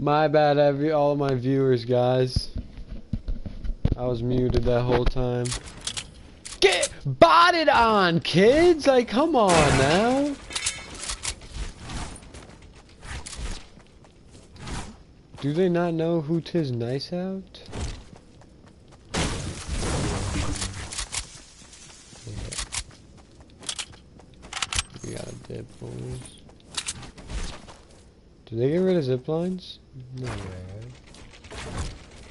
My bad, every all my viewers, guys. I was muted that whole time. Get botted on, kids! Like, come on now. Do they not know who tis Nxceout? We got a dead boys. Did they get rid of zip lines? No way?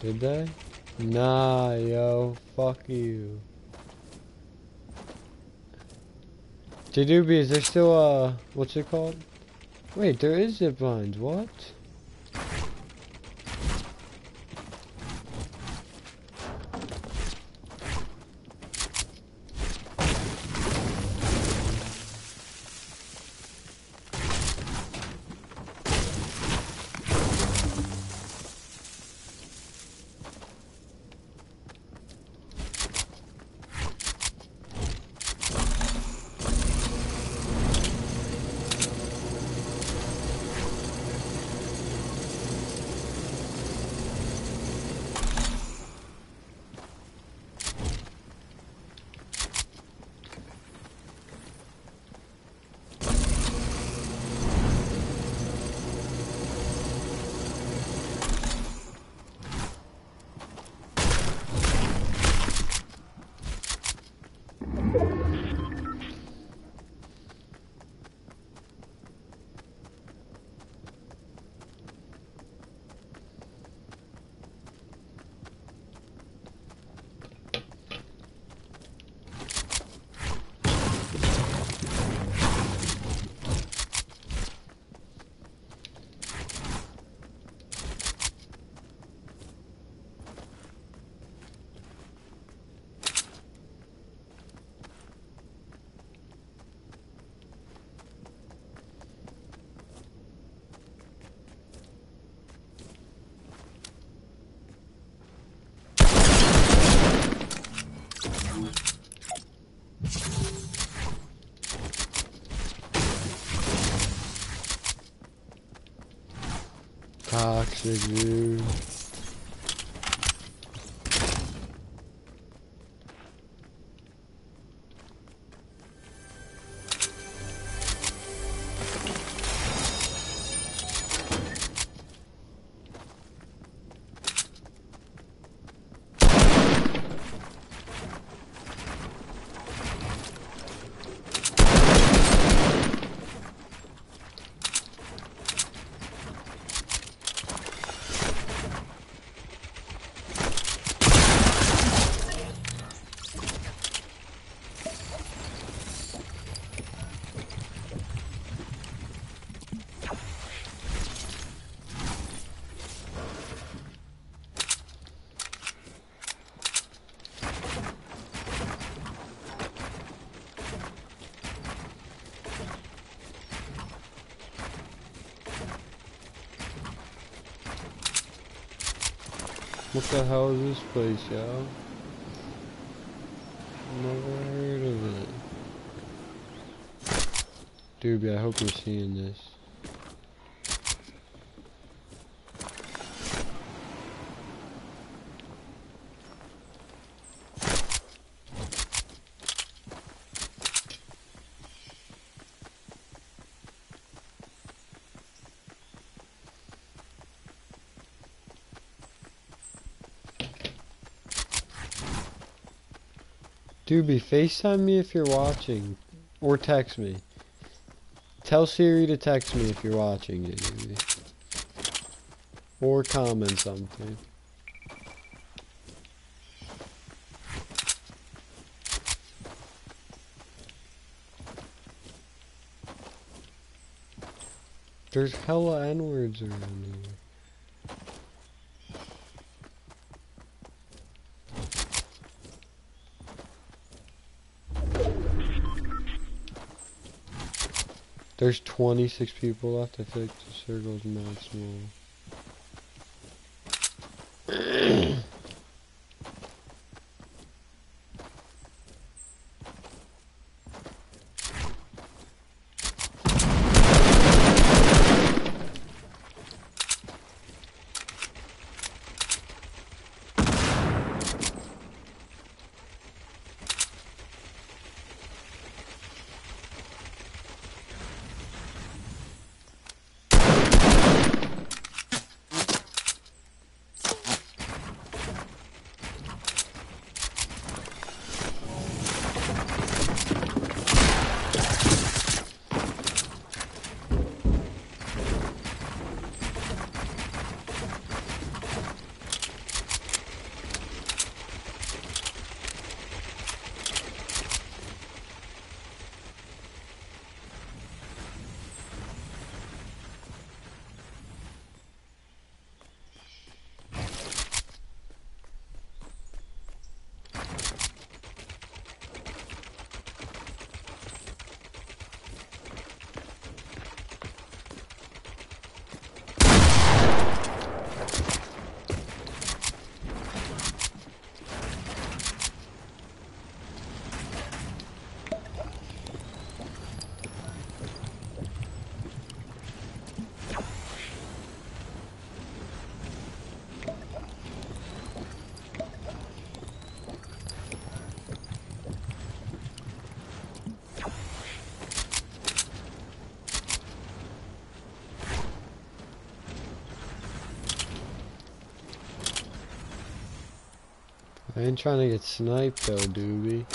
Did they? Nah, yo. Fuck you. J-Doobie, is there still, uh, what's it called? Wait, there is zip lines, what? Toxic, What the hell is this place, yo? Never heard of it. Doobie, I hope you're seeing this. Doobie, FaceTime me if you're watching. Or text me. Tell Siri to text me if you're watching it. Or comment something. There's hella N-words around here. There's 26 people left. I like the circle's not I ain't trying to get sniped though, doobie.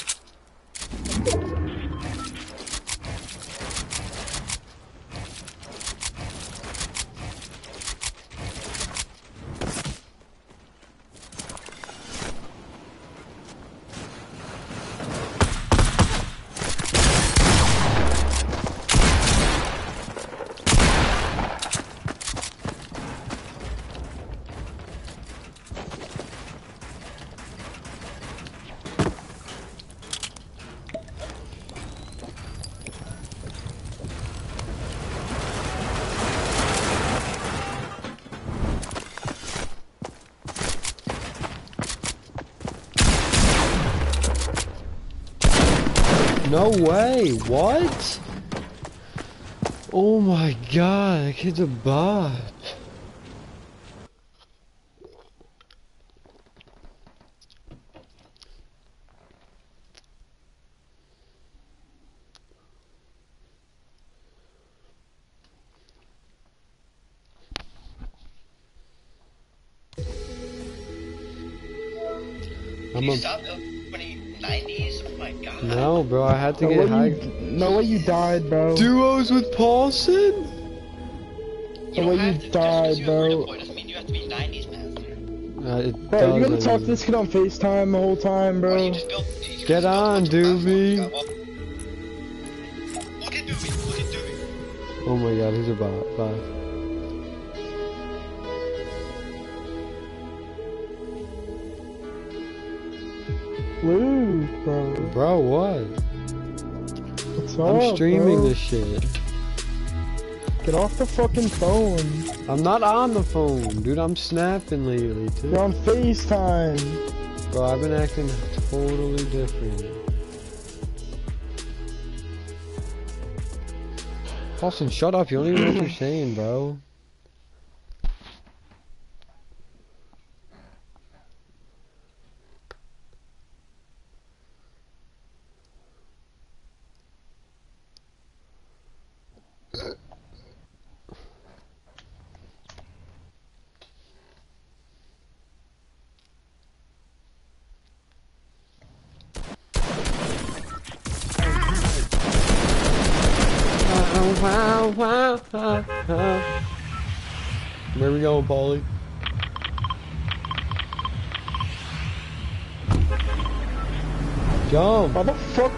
No way, what? Oh my god, that kid's a bot. Had to No get way, high. you, no way you died, bro. Duos with Paulson? You the way you died, you bro. redeploy you have 90s. Uh, it Bro, you gonna talk to this kid on FaceTime the whole time, bro? don't you just build, Get on, bunch doobie. Look at Doobie, look at Doobie. Oh my god, he's a bot. Bye. Luke, bro. Bro, what? What's I'm up, streaming bro? this shit. Get off the fucking phone. I'm not on the phone, dude. I'm snapping lately, too. You're on FaceTime. Bro, I've been acting totally different. Paulson, shut up. You don't even know what you're saying, bro.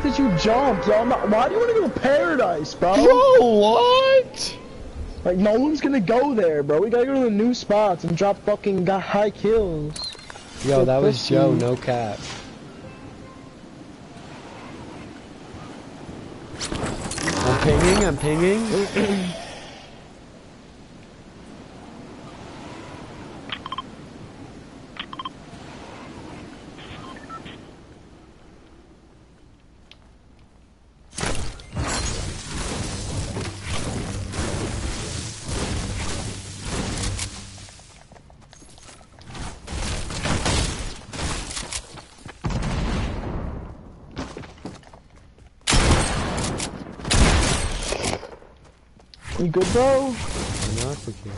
Did you jump? Yo, not, why do you want to go to paradise, bro? Bro, what? Like, no one's gonna go there, bro. We gotta go to the new spots and drop fucking got high kills. Yo, So that was pussy. Joe, no cap. I'm pinging, I'm pinging. You good, bro? Forgetting.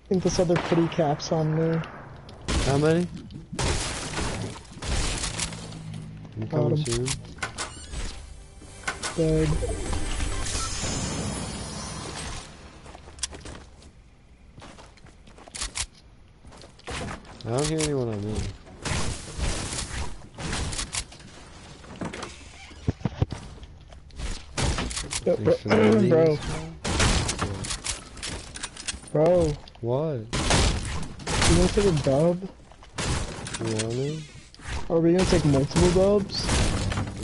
I think this other kitty cap's on there. How many? I'm coming Bottom. soon. Dead. I don't hear anyone on me. Yo, bro, for the leads. bro, bro, What? you gonna take a dub? To? Are we gonna take multiple dubs?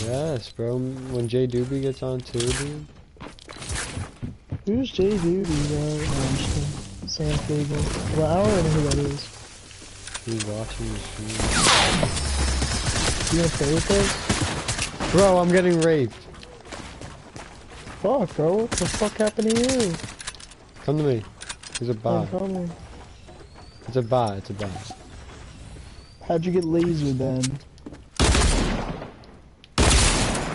Yes, bro. When Jay Doobie gets on too, dude. Who's J Duty, bro? No, I'm just kidding. Sam Fagan. Well, I don't know who that is. He's watching the stream. You gonna play with us? Bro, I'm getting raped. fuck, bro? What the fuck happened to you? Come to me. There's a bot. It's a bot. It's a bot. How'd you get laser then?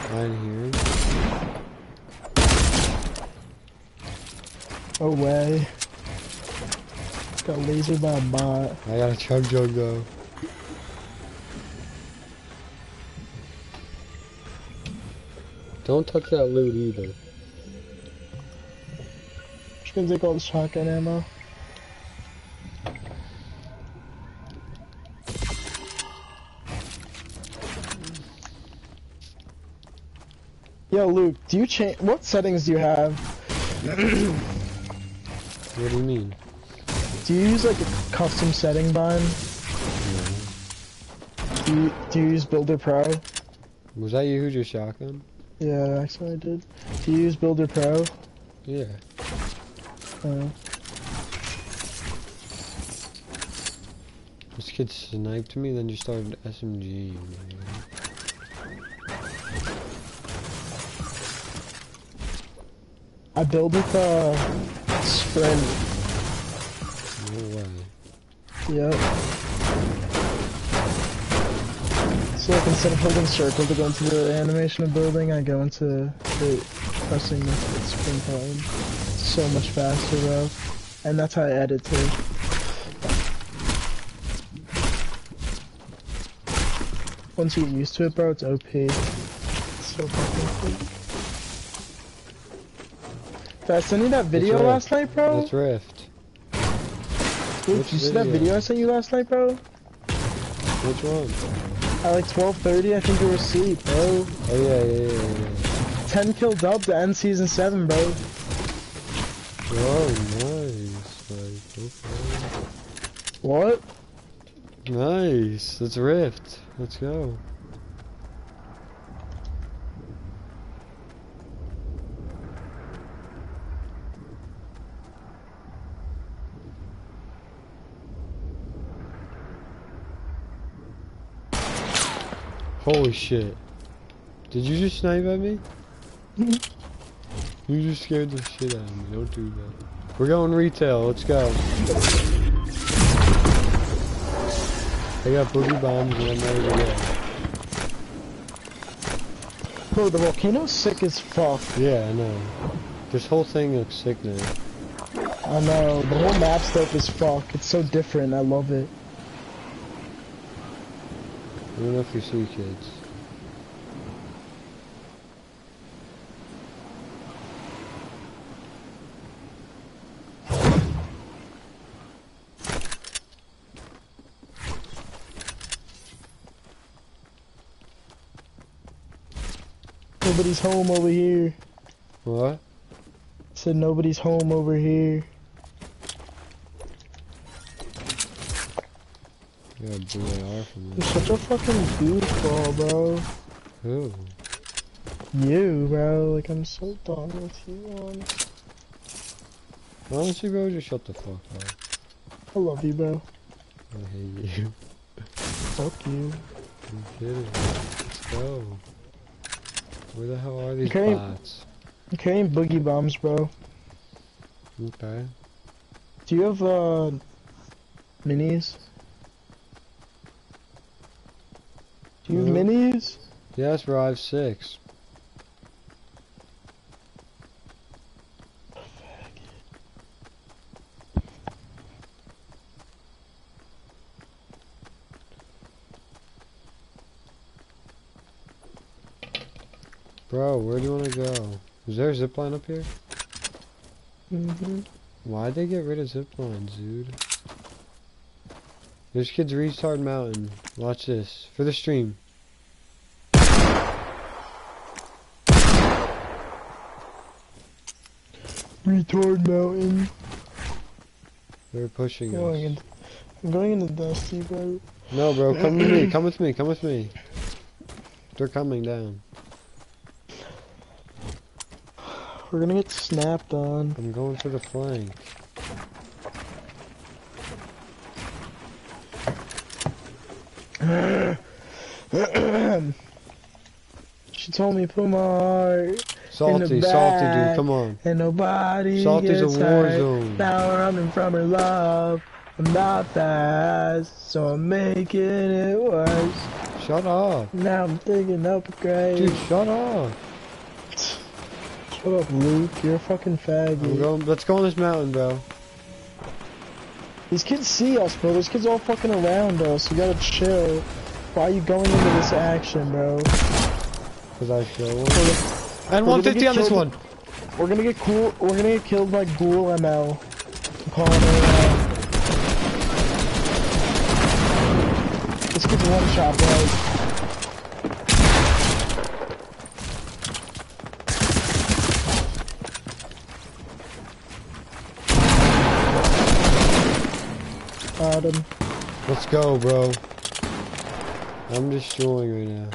Hear him. Oh way. Got laser by a bot. I got a chug jug though. Don't touch that loot either. Just gonna take all the shotgun ammo. Yo, Luke, do you change? What settings do you have? What do you mean? Do you use like a custom setting bind? Do you, do you use Builder Pro? Was that you who just shotgun? Yeah, actually I did. Do you use Builder Pro? Yeah. Uh, This kid sniped me, then just started SMG. I build with uh, Sprint. No way. Yep. So like instead of holding circle to go into the animation of building, I go into the pressing the sprint button. So much faster, bro. And that's how I edit too. Once you get used to it, bro, it's OP. It's so fucking cool. Did I send you that video last night, bro? That's Rift. Luke, Which you see that video? video I sent you last night, bro? Which one? At like 12:30, I think you were asleep, bro. Oh yeah, yeah, yeah, yeah. 10 kill dub to end season 7, bro. Oh, nice. Like, okay. What? Nice. That's Rift. Let's go. Holy shit. Did you just snipe at me? Mm-hmm. you just scared the shit out of me. Don't do that. We're going retail. Let's go. I got boogie bombs and I'm ready to go. Bro, the volcano's sick as fuck. Yeah, I know. This whole thing looks sick now. I know, the whole map's dope as fuck. It's so different, I love it. I don't know if you see kids. Nobody's home over here. What? Said nobody's home over here. Blue AR from You're such a fucking goofball, bro. Who? You, bro. Like, I'm so done with you, man. Honestly, bro, just shut the fuck up. I love you, bro. I hate you. Fuck you. I'm kidding. Let's go. Where the hell are these Okay. bots? I'm carrying boogie bombs, bro. Okay. Do you have, uh, minis? Do you have minis? Yes, bro, I have six. Bro, where do you want to go? Is there a zip line up here? Mm-hmm. Why'd they get rid of zip lines, dude? There's kids restart mountain. Watch this. For the stream. Retard mountain. They're pushing Going us. in, I'm going in into Dusty, bro. No, bro, come with me. Come with me. Come with me. They're coming down. We're gonna get snapped on. I'm going for the flank. she told me put my heart Salty, salty, dude. Come on. And nobody Salty's a gets war hurt. zone. Now we're running from her love. I'm not fast, so I'm making it worse. Shut up. Now I'm digging up a grave. Dude, shut up. Shut up, Luke. You're a fucking I'm faggot. going, let's go on this mountain, bro. These kids see us, bro. These kids all fucking around us. You gotta chill. Why are you going into this action, bro? Cause I feel one. We're, And gonna 150 get on this killed. one. we're gonna get cool. We're gonna get killed by Ghoul ML. I'm calling it out. This kid's one shot, bro. Got him. Let's go, bro. I'm destroying right now.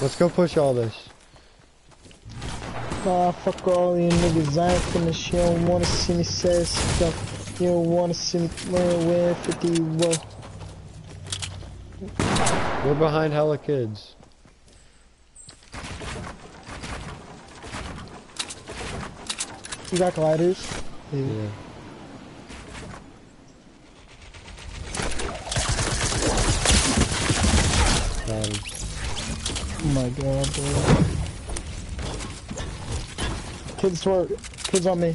Let's go push all this. Nah, fuck all you niggas. I ain't finished. You don't wanna see me say stuff. You don't wanna see me 50. Whoa. We're behind hella kids. You got gliders? Yeah. Got him. Oh my god, bro. Kids twerk. Kids on me.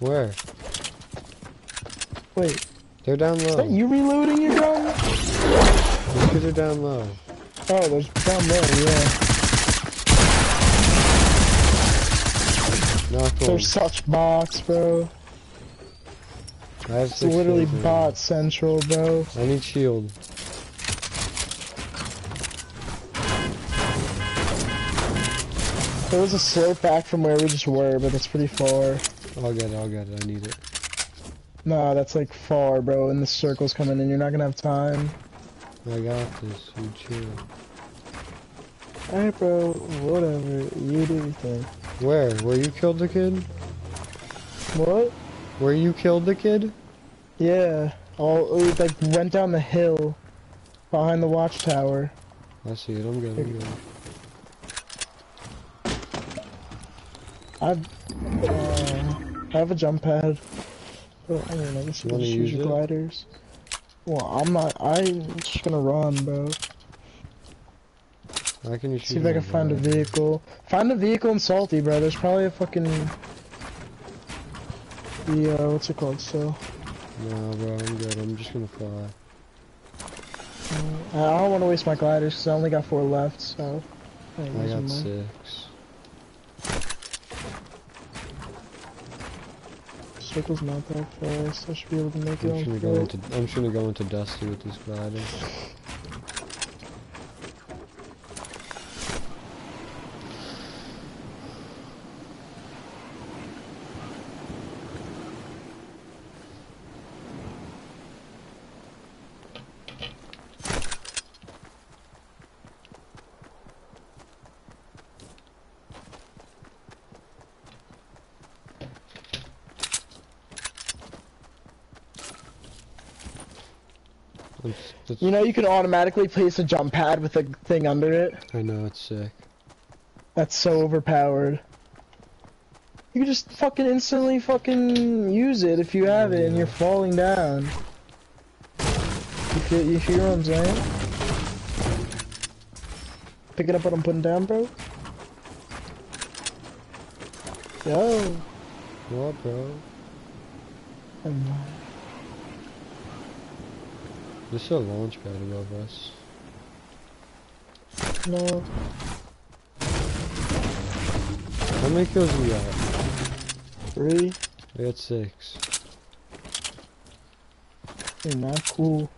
Where? Wait, They're down low. is low. that you reloading your gun? Kids are down low. Oh, there's down there, yeah. Knock They're one. such bots, bro. I have It's literally bot central, bro. I need shield. There was a slope back from where we just were, but it's pretty far. I'll get it, I'll get it, I need it. Nah, that's like far, bro, and the circle's coming in. You're not gonna have time. I got this, you chill. Alright, bro, whatever. You do your thing. Where? Where you killed the kid? What? Where you killed the kid? Yeah. All it like went down the hill behind the watchtower. I see it, I'm good, I'm good. I've uh, I have a jump pad. But I mean, I guess you can wanna use your gliders. Well, I'm not. I'm just gonna run, bro. How can you See if I can find a vehicle. Find a vehicle in Salty, bro. There's probably a fucking. The uh, what's it called? So No, bro, I'm good, I'm just gonna fly. uh, I don't want to waste my gliders because I only got four left. So I, I got six. Circle's not that fast. I should be able to make it I'm just gonna go into I'm just gonna go into Dusty with this glider. It's- it's- You know, you can automatically place a jump pad with a thing under it. I know it's sick. That's so overpowered. You can just fucking instantly fucking use it if you have it and Yeah. you're falling down. You feel, you hear what I'm saying? Picking up what I'm putting down, bro? Yo. What, bro? I'm. There's a launch pad above us. No. How many kills we got? Three. We got six. You're not cool.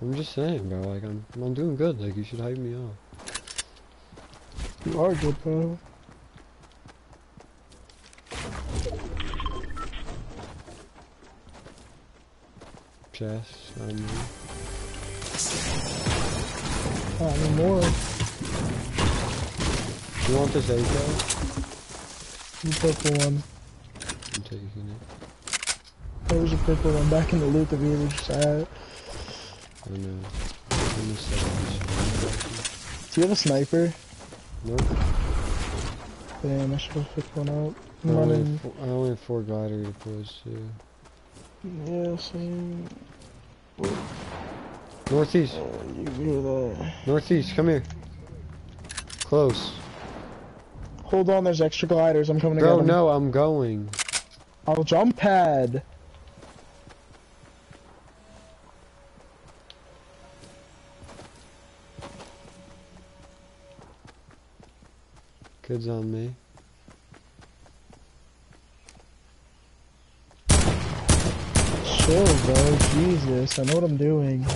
I'm just saying, bro. Like I'm, I'm doing good. Like you should hype me up. You are good, bro. Chess. I mean, Not anymore. you want this AK? The purple one. I'm taking it. There was a purple one back in the loot that we were just at. I know. I'm gonna set up this. Do you have a sniper? Nope. Damn, I should have picked one up. I only, have four, I only have four glider deploys too. Yeah, same. Northeast. Oh, you hear that? Northeast, come here. Close. Hold on, there's extra gliders. I'm coming to Bro, get them. no, I'm going. I'll jump pad. Kids on me. Chill, bro. Jesus, I know what I'm doing.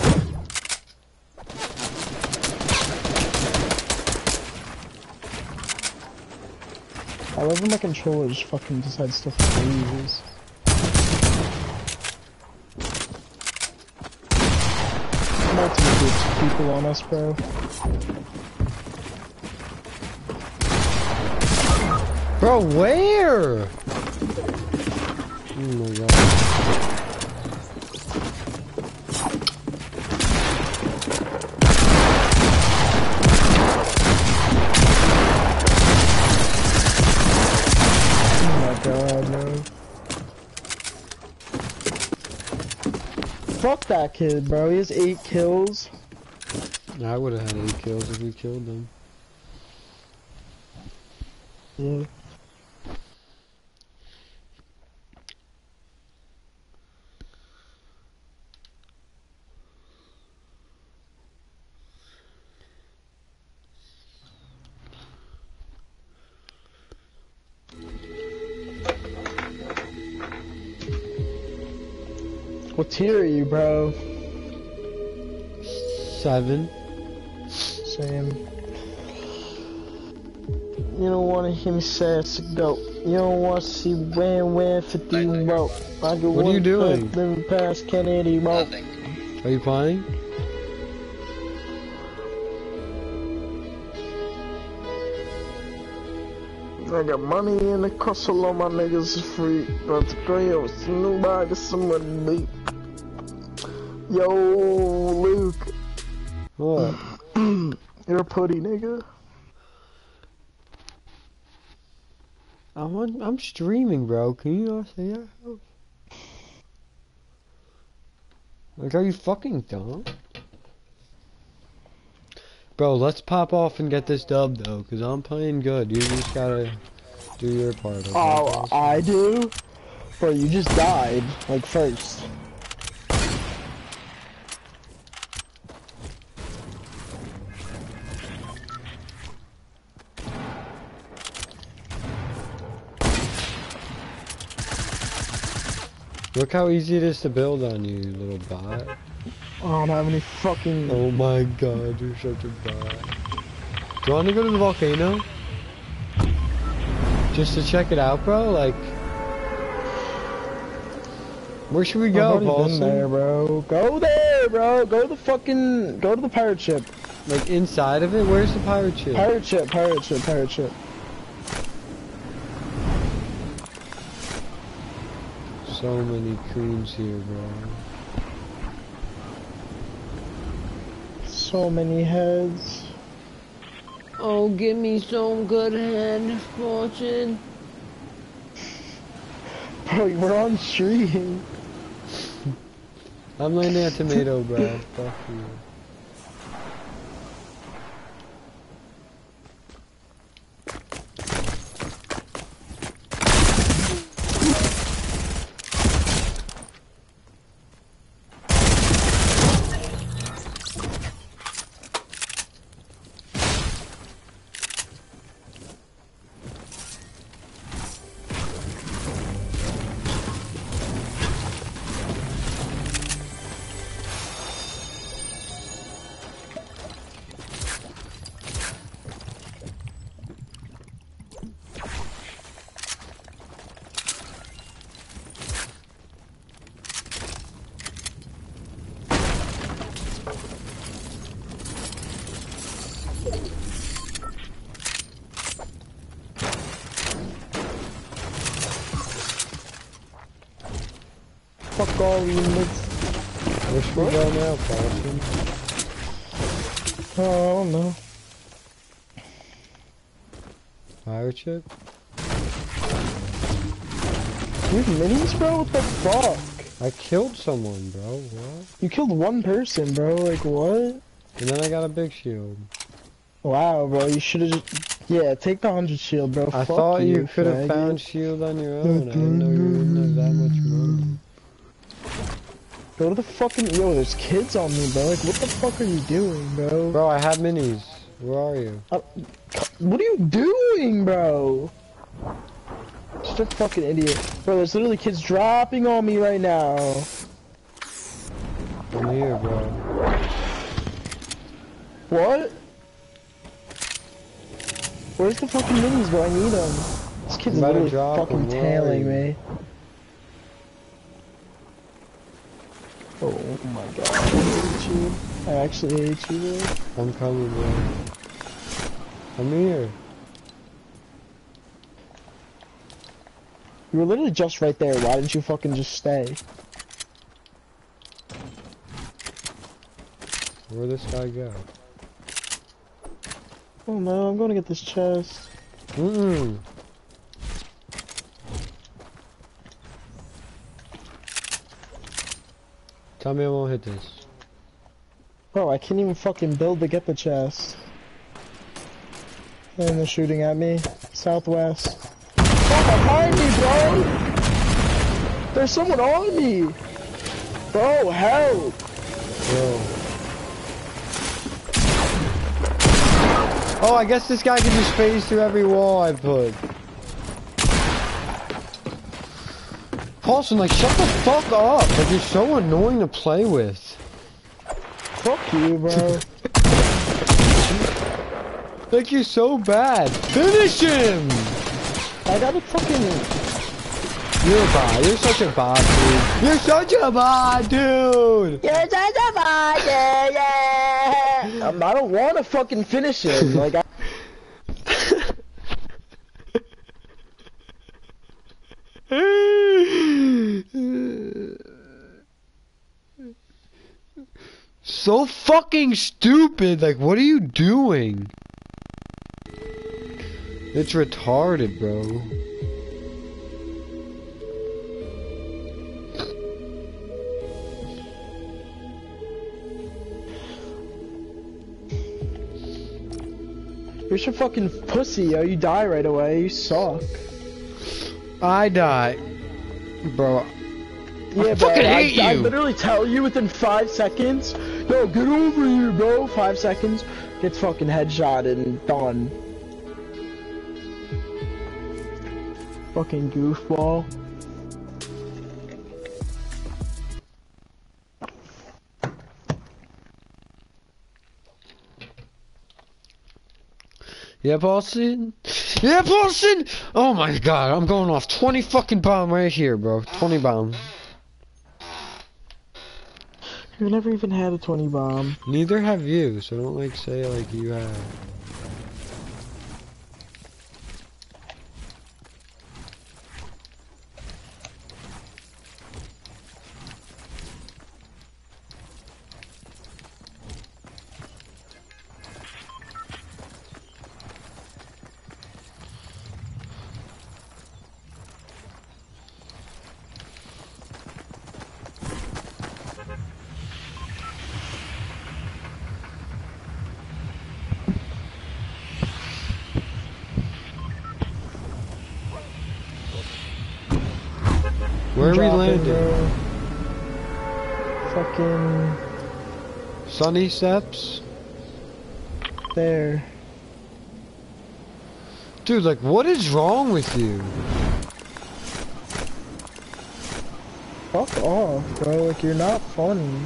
I love when my controller just fucking decides to freeze. Multiple groups of people on us, bro. Bro, where? Oh my god. Oh my god, no. That kid, bro. He has eight kills. I would have had eight kills if we killed them. Yeah. What tier are you, bro? Seven. Same. You don't wanna hear me say it's a go. You don't wanna see when when 50 rope. I get What are you doing? cut, Then past Kennedy rope. Are you playing? I got money in the hustle, all my niggas is free. About to go with some new Yo, Luke, What? you're a putty nigga. I'm on, I'm streaming, bro. Can you not say that? Like, are you fucking dumb? Bro, let's pop off and get this dub though, cause I'm playing good. You just gotta do your part. Okay? Oh, I do? Bro, you just died, like first. Look how easy it is to build on you, little bot. I don't have any fucking. Oh my god, you're such a bot. Do you want to go to the volcano? Just to check it out, bro? Like, where should we go, been there, bro. Go there, bro. Go to the fucking. Go to the pirate ship. Like inside of it? Where's the pirate ship? Pirate ship, pirate ship, pirate ship. So many coons here, bro. So many heads. Oh, give me some good hand fortune. Bro, we're on stream. I'm landing a tomato, bro. Fuck you. You niggas. Where should we go now, Paulson? Oh, know. Fire chip? You minis, bro? What the fuck? I killed someone, bro. What? You killed one person, bro. Like, what? And then I got a big shield. Wow, bro. You should have just... Yeah, take the 100 shield, bro. I Fuck thought you could have found shield on your own. I didn't know you wouldn't have that much money. Go to the fucking... Yo, there's kids on me, bro. Like, what the fuck are you doing, bro? Bro, I have minis. Where are you? Uh, what are you doing, bro? Just a fucking idiot. Bro, there's literally kids dropping on me right now. I'm here, bro. What? Where's the fucking minis, bro? I need them. This kid's I'm about to literally fucking them, where are tailing me. Oh my god. I hate you. I actually hate you, bro. I'm coming, bro. I'm here. You were literally just right there. Why didn't you fucking just stay? Where'd this guy go? Oh no, I'm gonna get this chest. Mm-mm. Tell me I won't hit this. Bro, I can't even fucking build to get the chest. And they're shooting at me. Southwest. Oh, behind me, bro! There's someone on me! Bro, help! Bro. Oh, I guess this guy can just phase through every wall I put. Paulson, like, shut the fuck up! Like, you're so annoying to play with. Fuck you, bro. Like, you're so bad. Finish him! I gotta fucking... You're a bot. You're such a bot, dude. You're such a bot, dude! You're such a body, yeah! Um, I don't wanna fucking finish him. Like, I... so fucking stupid. Like, what are you doing? It's retarded, bro. You're such a fucking pussy, yo. You die right away. You suck. I die. Bro, Yeah, bro. fucking I, hate I you. literally tell you within five seconds, yo, get over here, bro. Five seconds, gets fucking headshot and done. Fucking goofball. Yeah, Paulson? Yeah, Paulson! Oh my god, I'm going off 20 fucking bomb right here, bro. 20 bomb. You've never even had a 20 bomb. Neither have you, so don't like say like you have. Where are we Dropping, landing? bro. Fucking Sunny Steps? there. Dude, like, what is wrong with you? Fuck off, bro. Like, you're not funny.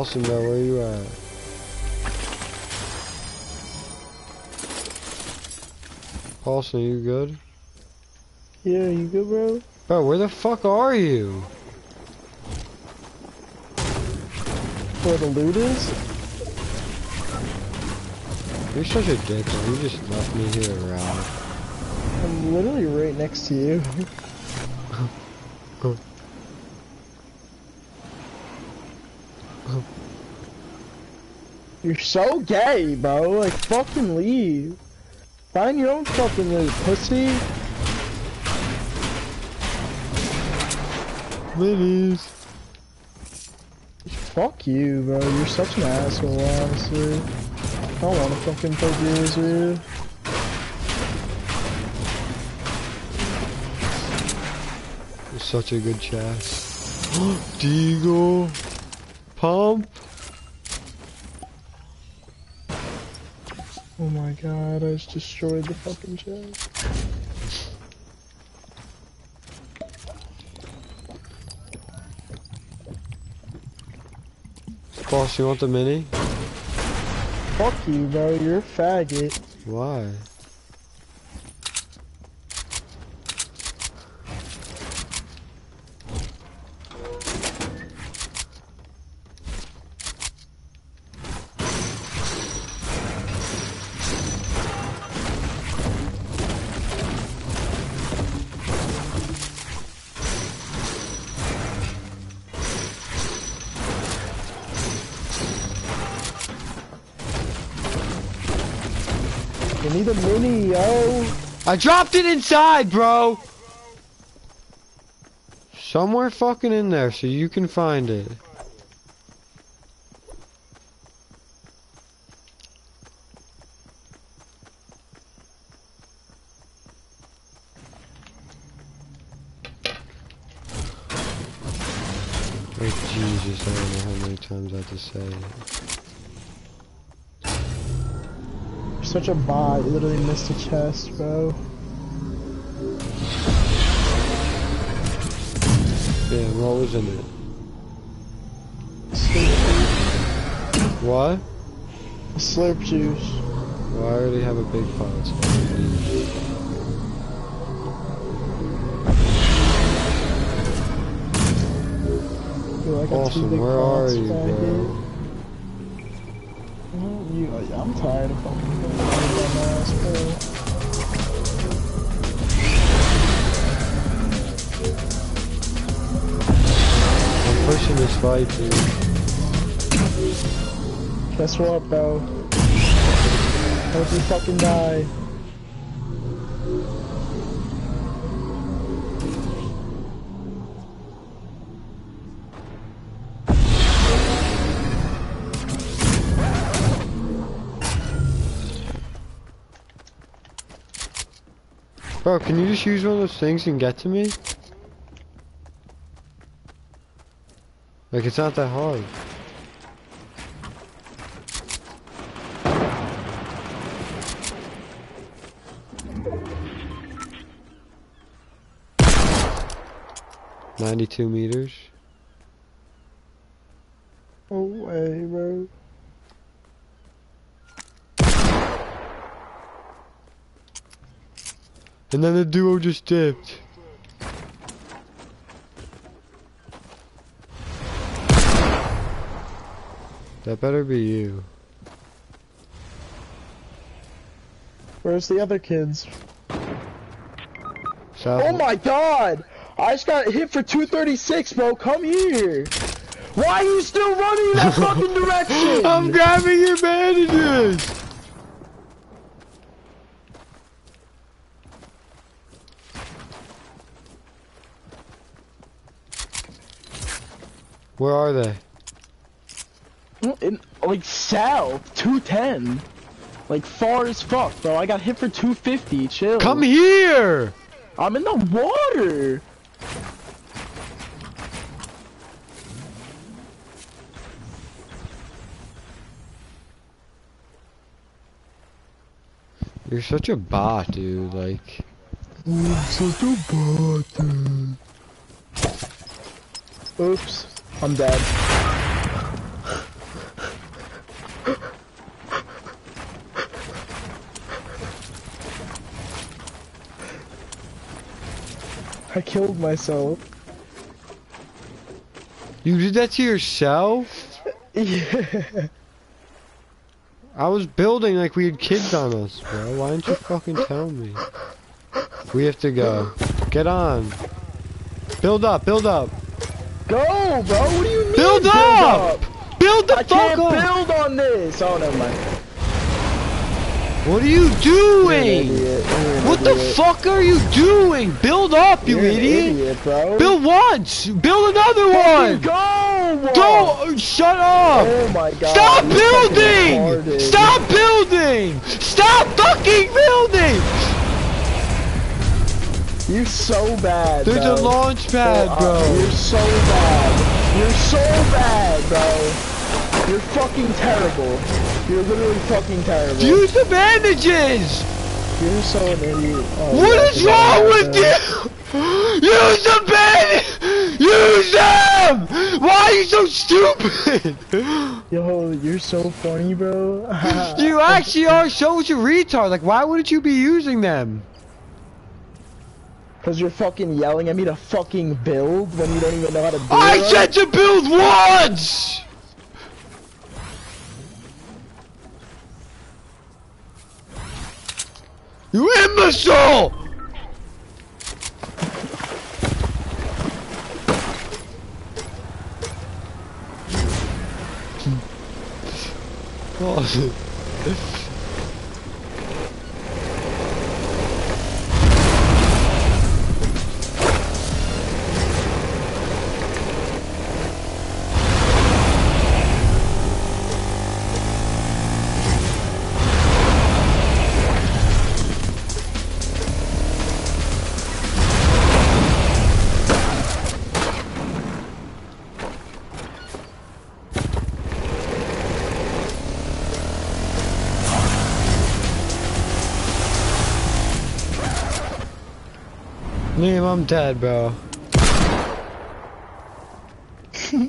Boston, bro, where you at? Paulson, you good? Yeah, you good, bro? Bro, where the fuck are you? Where the loot is? You're such a dick, man. You just left me here around. I'm literally right next to you. so gay, bro. Like, fucking leave. Find your own fucking loot, pussy. Minis. Fuck you, bro. You're such an asshole, honestly. I don't wanna fucking play games with you. You're such a good chat. Deagle. Pump. Oh my god, I just destroyed the fucking chest. Boss, you want the mini? Fuck you, bro. You're a faggot. Why? You need a mini, yo. I dropped it inside, bro! Somewhere fucking in there so you can find it. Like Jesus, I don't know how many times I have to say it. Such a bot. You literally missed a chest, bro. Yeah, what was in it? Slurp, What? slurp juice. Well, I already have a big pot. So I don't need it. Dude, I got two Awesome, where are you, bro? here. You, I'm tired of fucking dumbass, bro. I'm pushing this fight, dude. Guess what, bro? Hope you fucking die. Bro, can you just use one of those things and get to me? Like, it's not that hard. Ninety-two meters. Oh, way, bro. And then the duo just dipped. That better be you. Where's the other kids? South Oh my god! I just got hit for 236, bro. Come here. Why are you still running in that fucking direction? I'm grabbing your bandages! Where are they? in, like south, 210. Like far as fuck, bro. I got hit for 250. Chill. Come here! I'm in the water. You're such a bot, dude. Like, such a bot, dude. Oops. I'm dead. I killed myself. You did that to yourself? yeah. I was building like we had kids on us, bro. Why didn't you fucking tell me? We have to go. Get on. Build up, build up. Go, bro. What do you mean? Build up! Build the I fuck can't up! build on this. Oh, never mind. What are you doing? idiot. What the fuck are you doing? Build up, you idiot! idiot. Build once! Build another one! Go! Go! Shut up! Oh my god. Stop building! Stop building! Stop fucking building! You're so bad, There's bro. a launch Uh, pad, bro. You're so bad. You're so bad, bro. You're fucking terrible. You're literally fucking terrible. Use the bandages! You're so an idiot. Oh, What yeah, is wrong with you? Use the bandages! Use them! Why are you so stupid? Yo, you're so funny, bro. You actually are such a retard. Like, why wouldn't you be using them? Cause you're fucking yelling at me to fucking build when you don't even know how to build. I it. said to build once! You imbecile! Oh. I'm dead, bro.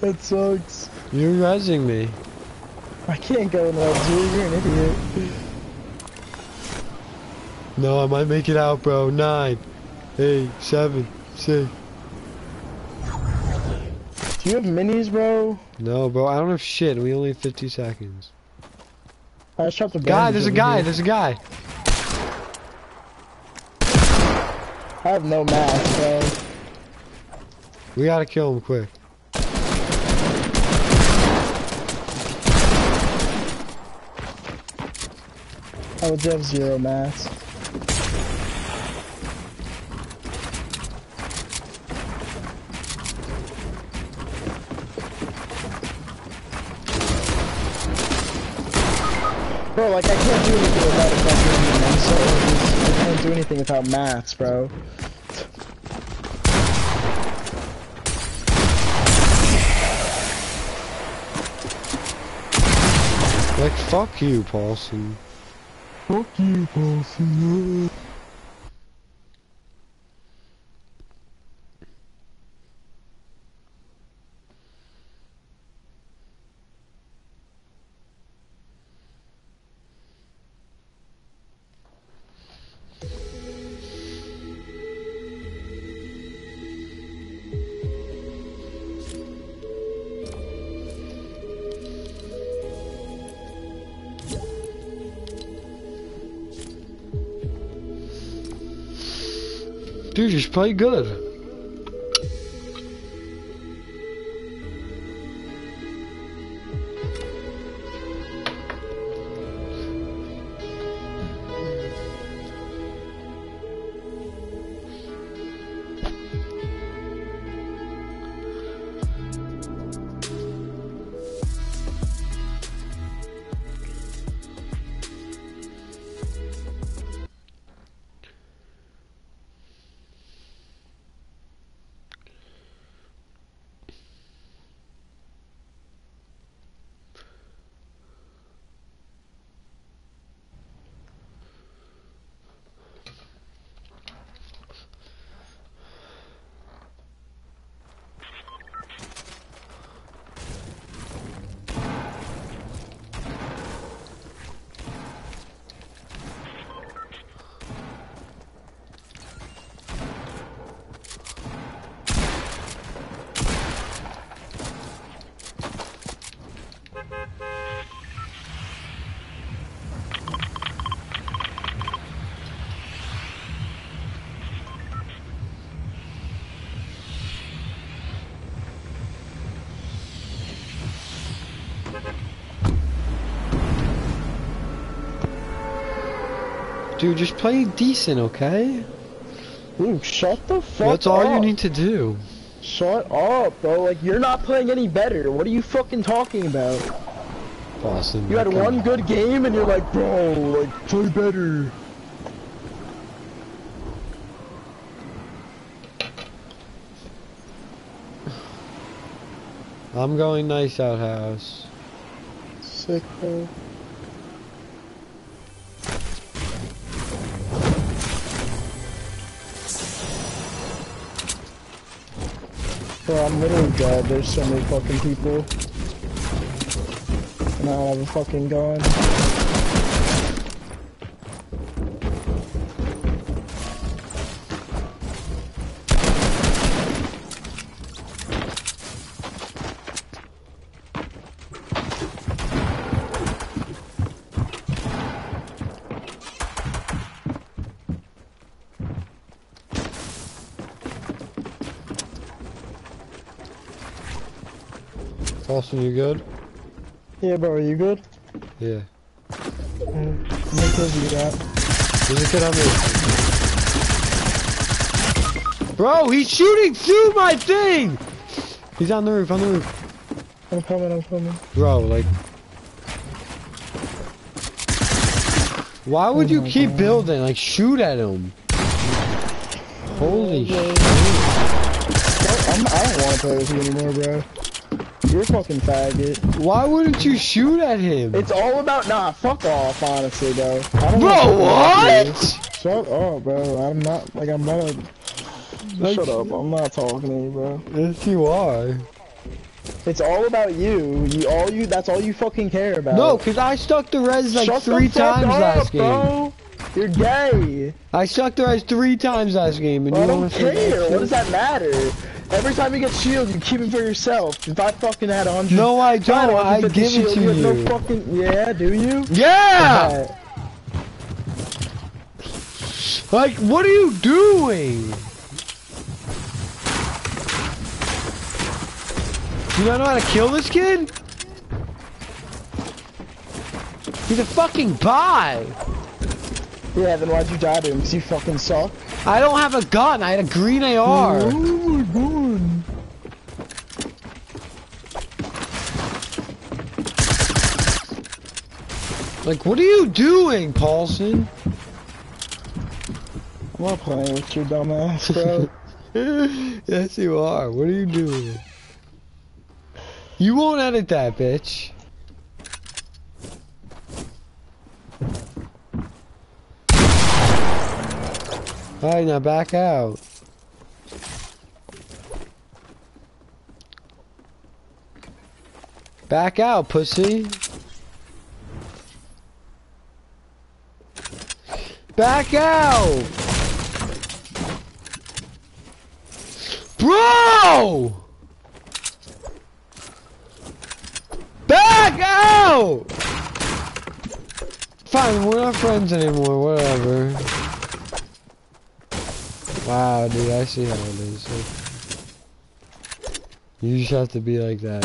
That sucks. You're rezzing me. I can't go in that zoo. You're an idiot. No, I might make it out, bro. Nine, eight, seven, six. Do you have minis, bro? No, bro, I don't have shit. We only have 50 seconds. I just dropped a Guy, there's a guy, here. there's a guy. I have no mask, bro. We gotta kill him quick. I would have zero mask. Bro, like I can't do anything without a fucking mental. I can't do anything without maths, bro. Like, fuck you, Paulson. Fuck you, Paulson. Play good. Dude, just play decent, okay? Dude, shut the fuck up. That's all you need to do. Shut up, bro. Like, you're not playing any better. What are you fucking talking about? Boston. You had one good game and you're like, bro, like, play better. I'm going nice outhouse. Sick, bro. Bro, I'm literally dead. There's so many fucking people. And I don't have a fucking gun. Boston, you good? Yeah, bro, are you good? Yeah. How many kills you got? There's a kid on me. Bro, he's shooting through my thing! He's on the roof, on the roof. I'm coming, I'm coming. Bro, like... Why would Oh you keep God. building? Like, shoot at him. Holy shit. I'm, I don't want to play with you anymore, bro. You're a fucking faggot. Why wouldn't you shoot at him? It's all about nah. Fuck off, honestly, bro. I don't Bro, what? talk to you. Shut up, bro. I'm not like I'm not. Like- Shut up. I'm not talking to you, bro. Yes, you are. It's all about you. You all you. That's all you fucking care about. No, because I stuck the res like Shut three times up, last game. bro. You're gay. I stuck the res three times last game, and I you don't care. What does that matter? Every time you get shield, you keep it for yourself. If I fucking had a hundred. No, I don't. I 150 give it to you. you. No fucking. Yeah, do you? Yeah! Alright. Like, what are you doing? You don't know how to kill this kid? He's a fucking bot. Yeah, then why'd you die to him? Cause you fucking suck. I don't have a gun. I had a green AR. Oh my god. Like, what are you doing, Paulson? I'm not playing with your dumb ass, bro. yes, you are. What are you doing? You won't edit that, bitch. Alright, now back out. Back out, pussy. Back out! Bro! Back out! Fine, we're not friends anymore, whatever. Wow, dude, I see how it is. You just have to be like that.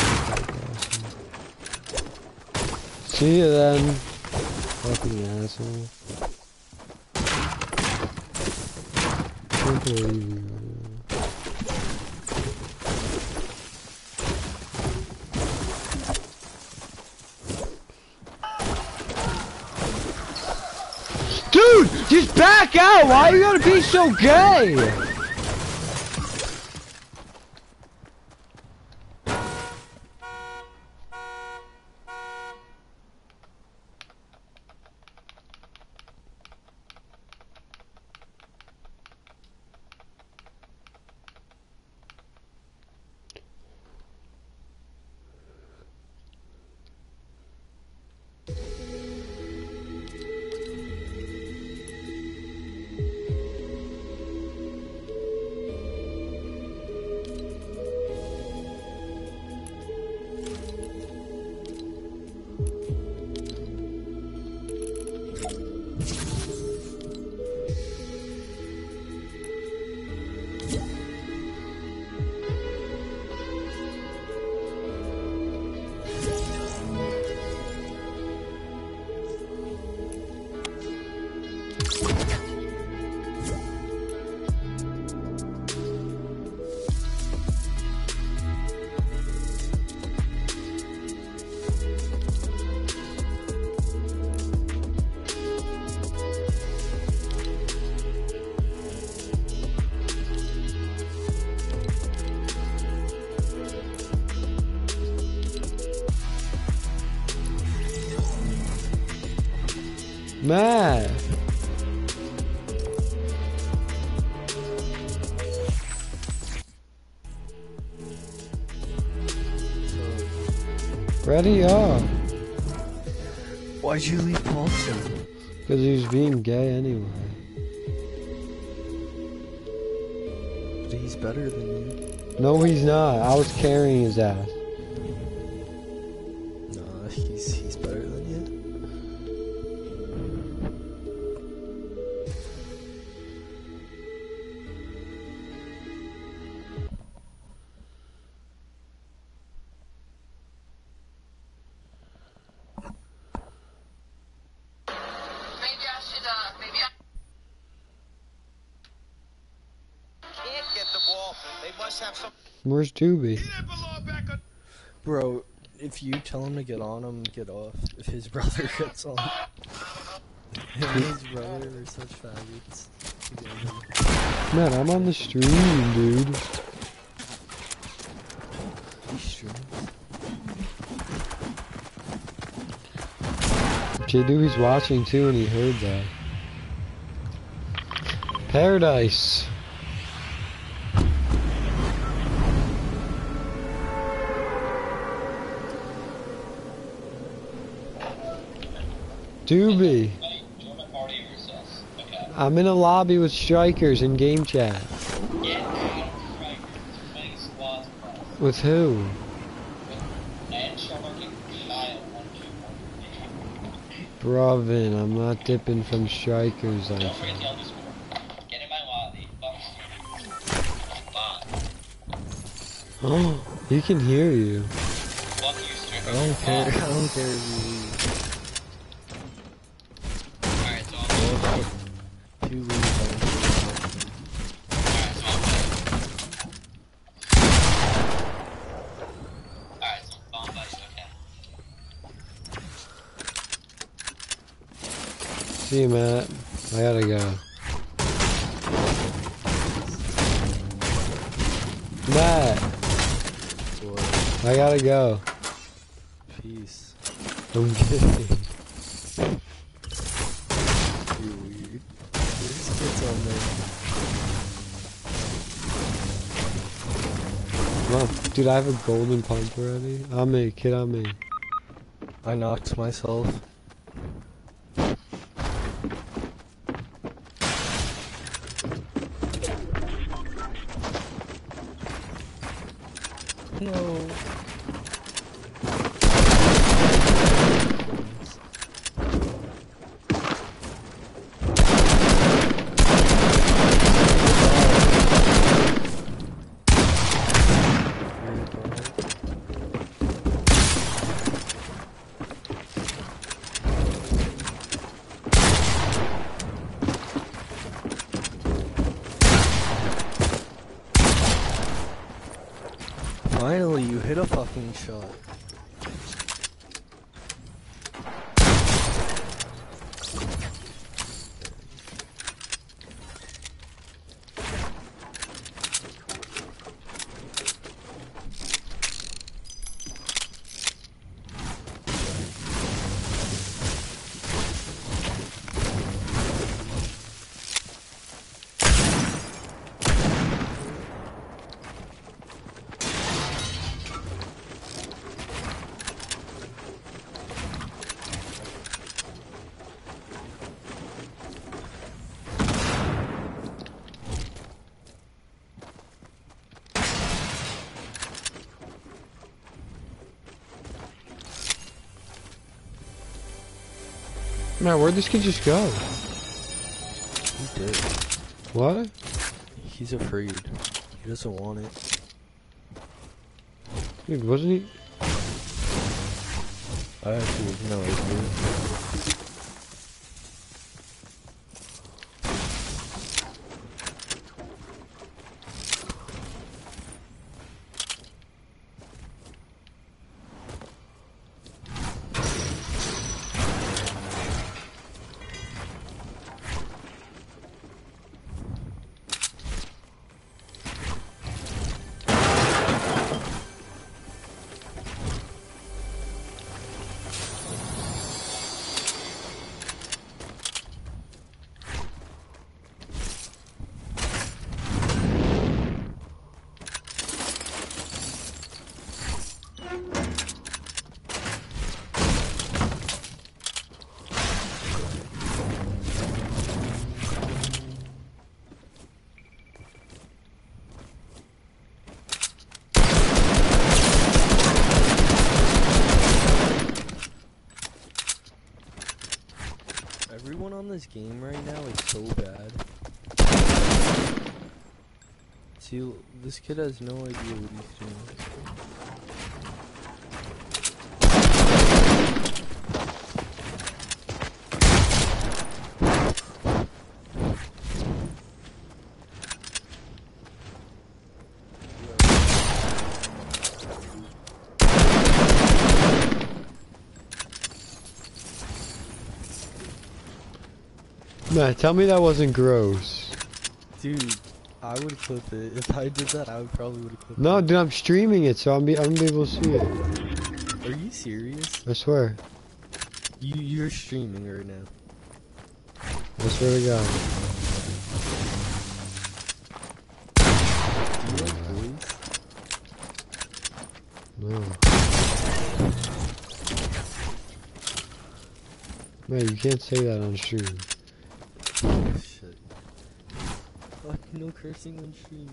See you then. Fucking asshole. You. Dude, just back out! Why are you gonna be so gay? Ready up. Why'd you leave Paulson? Because he was being gay anyway. But he's better than you. No, he's not. I was carrying his ass. Where's Doobie? Get that ball back on. Bro, if you tell him to get on him, get off. If his brother gets on. Him and his brother are such faggots. together. Man, I'm on the stream, dude. J Doobie's watching too, and he heard that. Paradise. Doobie. I'm in a lobby with strikers in game chat. With who? Brovin, I'm not dipping from strikers. I Don't forget the elder score. Get in my lobby. Fuck you. He can hear you. Fuck you, stripper. I don't care. I don't care if you leave. Alright, so I'm If you leave, I don't care. Alright, so I'm Alright, so bomb buddies, okay. See you, Matt. I gotta go. Matt, What? I gotta go. Peace. I'm kidding. You're weird. There's kids on there. Come. Dude, I have a golden pump already. On me, kid on me. I knocked myself. No. Finally, you hit a fucking shot. Matt, where'd this kid just go? He did. What? He's afraid. He doesn't want it. Dude, wasn't he? I actually no idea. Kid has no idea what he's doing. Matt, tell me that wasn't gross. Dude, I would clip it. If I did that, I would probably would have clipped No, it. No, dude, I'm streaming it, so I'm, be, I'm gonna be able to see it. Are you serious? I swear. You you're streaming right now. I swear to God. Do you like boys? No. Man, you can't say that on stream. Oh, shit. Fuck, no cursing on stream.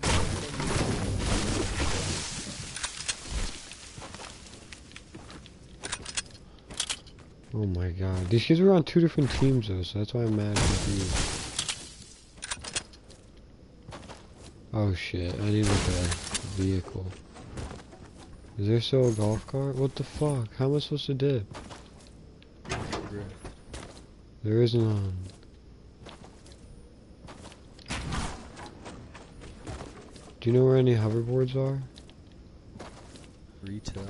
Oh my god. These kids were on two different teams though, so that's why I'm mad confused. Oh shit, I need like a vehicle. Is there still a golf cart? What the fuck? How am I supposed to dip? Bruh. There is none. Do you know where any hoverboards are? Retail.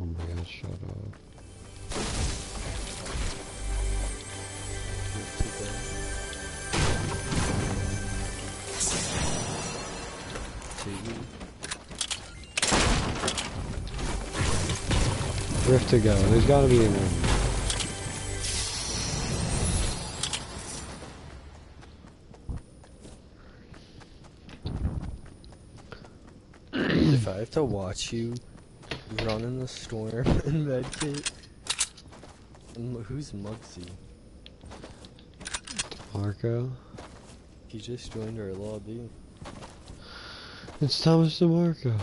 Oh my god, shut up. Rift to go. There's gotta be if to watch you run in the storm in medkit, who's Mugsy? Marco. He just joined our lobby. It's Thomas DeMarco.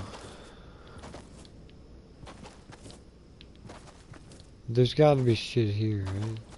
There's gotta be shit here, right?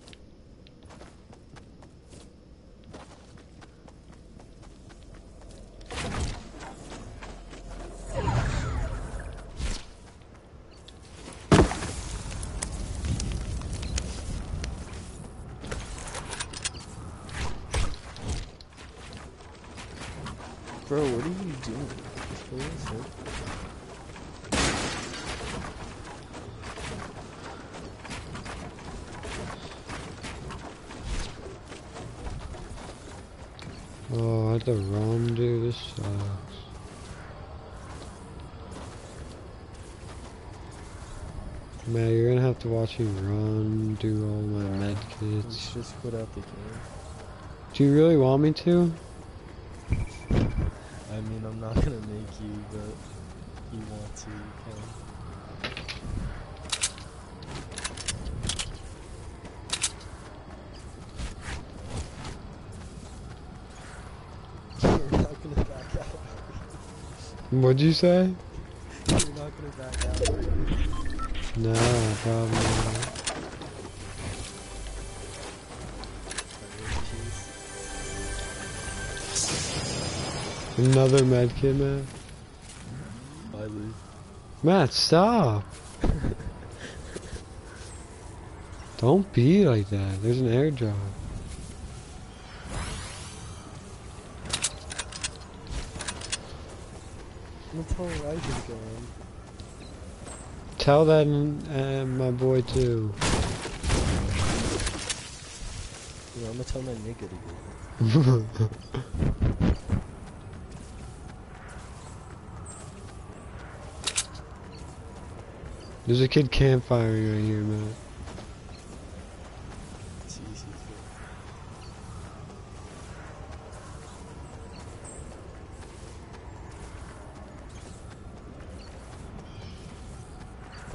To run, do all my med Let's kits. just put out the game. Do you really want me to? I mean, I'm not gonna make you, but you want to, you can. You're not gonna back out. What'd you say? You're not gonna back out. are you? No, probably not. Another med kit, Matt. Luke. Matt, stop. Don't be like that. There's an airdrop. I'm gonna tell Elijah to go in. Tell that and, and my boy too. Know, I'm gonna tell my nigga to go in. There's a kid campfiring right here, Matt. It's easy.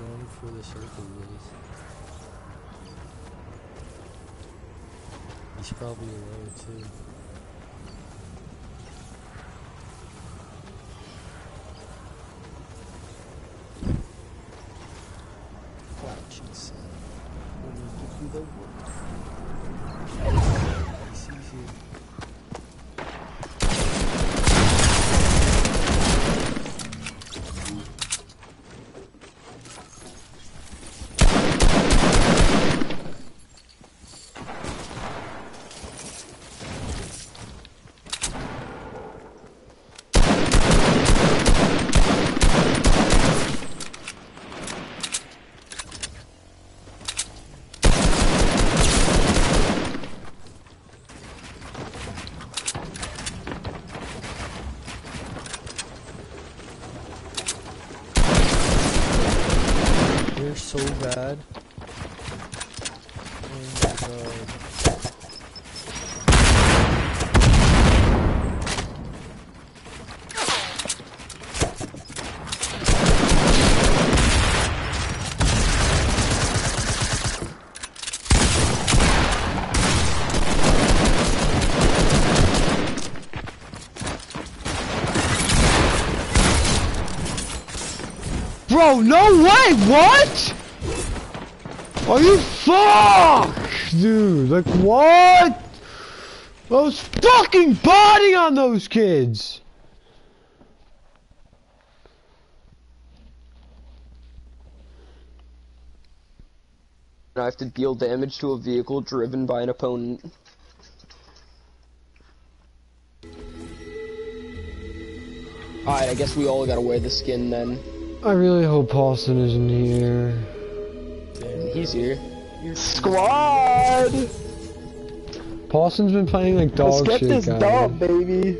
one for the circle is. He's probably low too. Crouches. We need to do the work. He sees you. They're so bad. Oh my god. Bro, no way! What? Are you fuck, dude? Like what? I was fucking body on those kids. I have to deal damage to a vehicle driven by an opponent. Alright, I guess we all gotta wear the skin then. I really hope Paulson isn't here. He's here. Squad! Paulson's been playing like Let's dog get shit, this guys. dub, baby.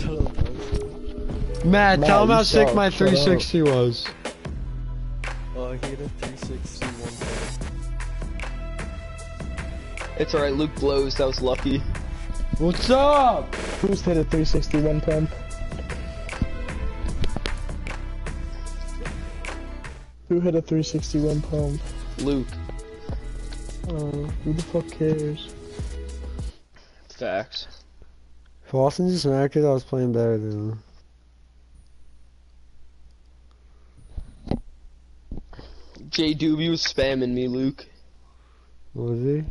Shut up, bro. Matt, Matt, tell him how sick suck. my Shut up. 360 was. Oh, he hit a 360 one. It's alright, Luke blows, that was lucky. What's up? Who's hit a 361 pump? Who hit a 361 pump? Luke. Oh, who the fuck cares? Facts. Paulson's just mad because I was playing better than him. J Doobie was spamming me, Luke. Was he?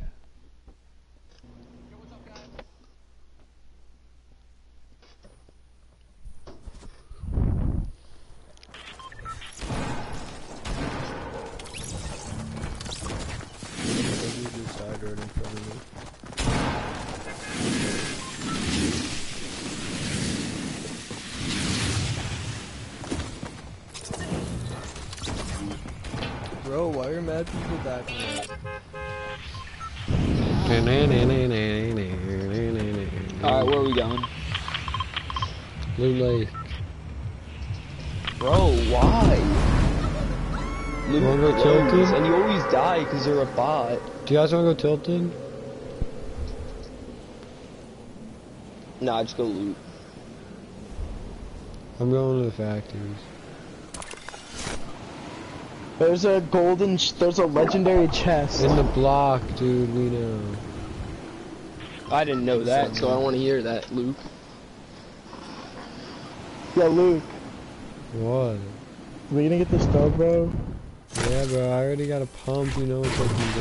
Bro, why are mad people backing up? Alright, where are we going? Loot Lake. Bro, why? Luke Wanna go tilted? and you always die because you're a bot. Do you guys want to go tilted? Nah, just go loot. I'm going to the factories. There's a golden, ch there's a legendary chest. In the block, dude, we know. I didn't know that, so I want to hear that, Luke. Yeah, Luke, What? we gonna get this dog, bro? Yeah, bro, I already got a pump, you know what I can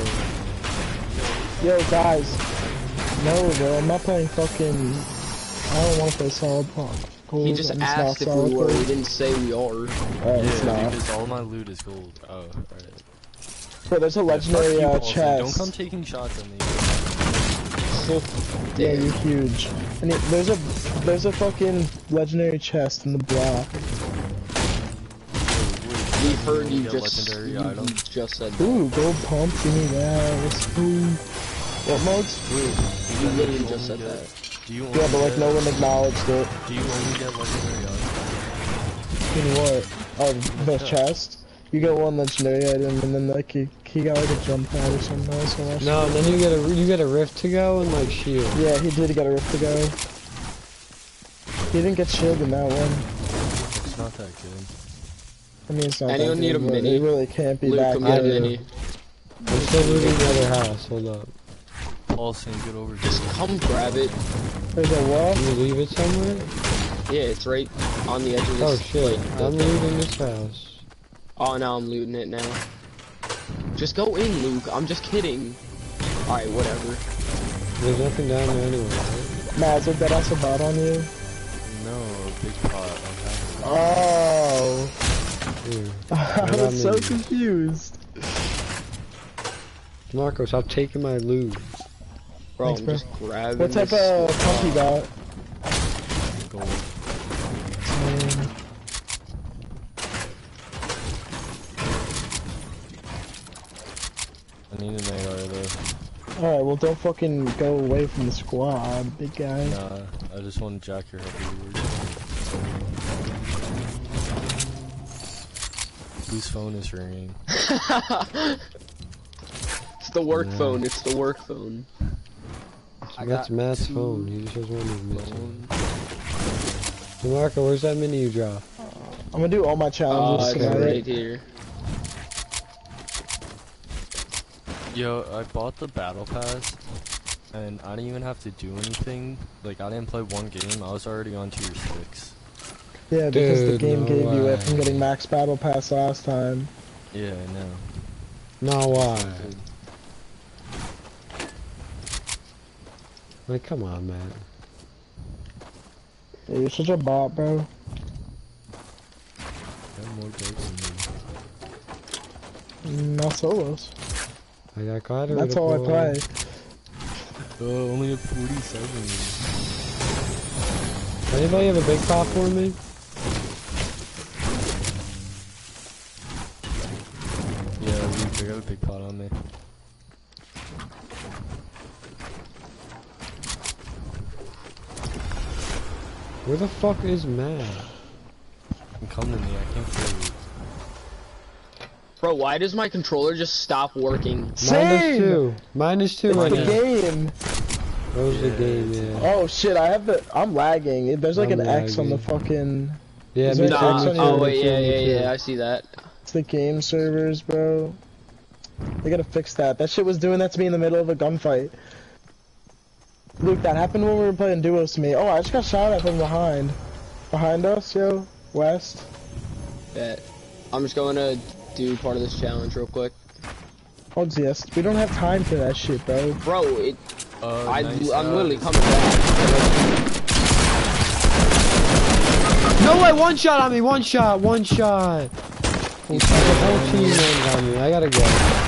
do. Yo, guys. No, bro, I'm not playing fucking. I don't want to play solid pump. Gold, He just and it's not asked if we were. gold. He didn't say we are. Alright, it's not. because all my loot is gold. Oh, alright. But there's a legendary uh, chest. Don't come taking shots at me. Yeah, you're huge. And it, there's a there's a fucking legendary chest in the block. We heard you Get just. legendary You item. just said that. Ooh, gold pump, give me that. Let's go. What modes? You literally just said that. Do you Yeah, but like no one acknowledged it. Do you only get legendary items? In what? Oh, the chest? You get one legendary item and then like he, he got like a jump pad or something else. I No, it. then you get a you get a rift to go and like shield. Yeah, he did get a rift to go. He didn't get shield in that one. It's not that good. I mean, it's not Anyone that need a good, mini? It really can't be Luke, that come get a good. do. mini. I'm still looting the other house. Hold up. Paulson, get over here. Just come grab it. There's a wall. Can you leave it somewhere? Yeah, it's right on the edge of this. Oh this. shit. like, the I'm thing. looting this house. Oh, now I'm looting it now. Just go in, Luke. I'm just kidding. Alright, whatever. There's nothing down there anyway, right? Matt, is there ass a bot on you? No, big pot. Oh. oh. Here. I got was so mini. confused. Marco, stop taking my loot. Bro, Thanks, I'm bro. just grabbing What type this of stuff. pump you got? gold. Um, I need an AR though. Alright, well don't fucking go away from the squad, big guy. Nah, I just want to jack your head forward. Whose phone is ringing? It's the work Yeah. phone. It's the work phone. I That's got Matt's phone. He just has one of missing. Phone. Hey, Marco, where's that mini you dropped? I'm gonna do all my Oh, challenges it's okay. tonight. right here. Yo, I bought the battle pass, and I didn't even have to do anything. Like, I didn't play one game. I was already on tier six. Yeah, because the game no gave you it from getting max battle pass last time. Yeah, I know. No, why? Like, come on, man. Yeah, you're such a bot, bro. I have more kills than you. Mm, Not solos. I got caught That's all I play. Oh, only a 47. Anybody have a big pop for me? Yeah, I got a big pot on me. Where the fuck is Matt? Come to me, I can't feel you. Bro, why does my controller just stop working? Same! two. Minus two It's right the now. game. That was the game, yeah. Oh shit, I have the. I'm lagging. There's like I'm an X on the fucking. Yeah, me there too, an X me on Oh wait, too, yeah, yeah, yeah. I see that. It's the game servers, bro. They gotta fix that. That shit was doing that to me in the middle of a gunfight. Luke, that happened when we were playing duos to me. Oh, I just got shot at from behind. Behind us, yo. West. Bet. I'm just going to do part of this challenge real quick. Oh, yes. We don't have time for that shit, bro. Bro, it. Uh, I, nice, I'm uh, literally coming back. No way, one shot on me, one shot, one shot. The whole team on me. I gotta go.